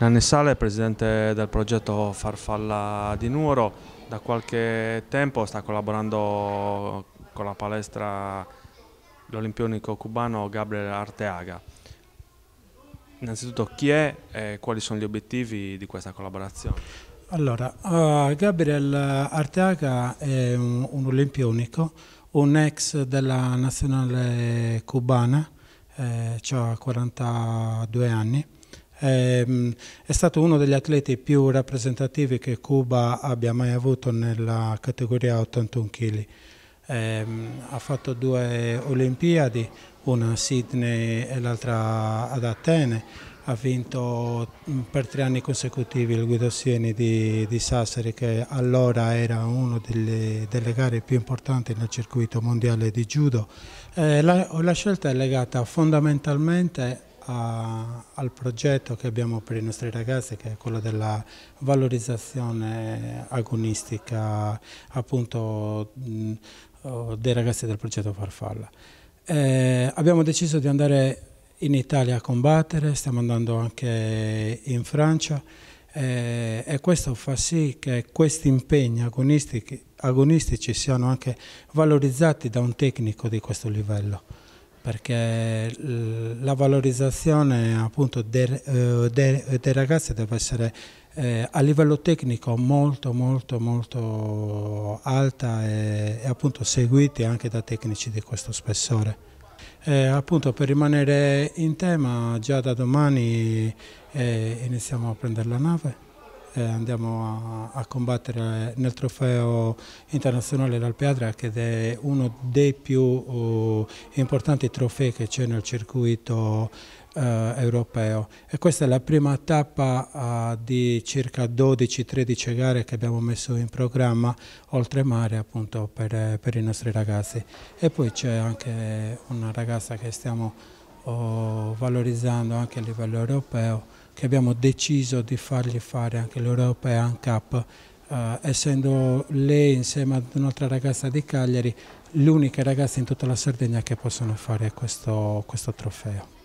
Nanni Sale, presidente del progetto Farfalla di Nuoro, da qualche tempo sta collaborando con la palestra l'olimpionico cubano Gabriel Arteaga. Innanzitutto chi è e quali sono gli obiettivi di questa collaborazione? Allora, uh, Gabriel Arteaga è un, un olimpionico, un ex della nazionale cubana, eh, ha 42 anni Ehm, è stato uno degli atleti più rappresentativi che Cuba abbia mai avuto nella categoria 81 kg. Eh, ha fatto due Olimpiadi, una a Sydney e l'altra ad Atene. Ha vinto mm, per tre anni consecutivi il Guido Sieni di, di Sassari, che allora era una delle, delle, gare più importanti nel circuito mondiale di judo. Eh, la, la scelta è legata fondamentalmente a, al progetto che abbiamo per i nostri ragazzi che è quello della valorizzazione agonistica appunto mh, dei ragazzi del progetto Farfalla. Eh, abbiamo deciso di andare in Italia a combattere, stiamo andando anche in Francia eh, e questo fa sì che questi impegni agonistici, agonistici siano anche valorizzati da un tecnico di questo livello perché la valorizzazione appunto dei, eh, dei ragazzi deve essere eh, a livello tecnico molto molto molto alta e, e, appunto seguiti anche da tecnici di questo spessore. Eh, appunto per rimanere in tema già da domani eh, iniziamo a prendere la nave eh, andiamo a, a, combattere nel trofeo internazionale l'Alpeadra che è uno dei più uh, importanti trofei che c'è nel circuito uh, europeo. E questa è la prima tappa uh, di circa 12-13 gare che abbiamo messo in programma oltremare appunto per, per i nostri ragazzi. E poi c'è anche una ragazza che stiamo oh, valorizzando anche a livello europeo che abbiamo deciso di fargli fare anche l'European Cup, eh, essendo lei insieme ad un'altra ragazza di Cagliari l'unica ragazza in tutta la Sardegna che possono fare questo, questo trofeo.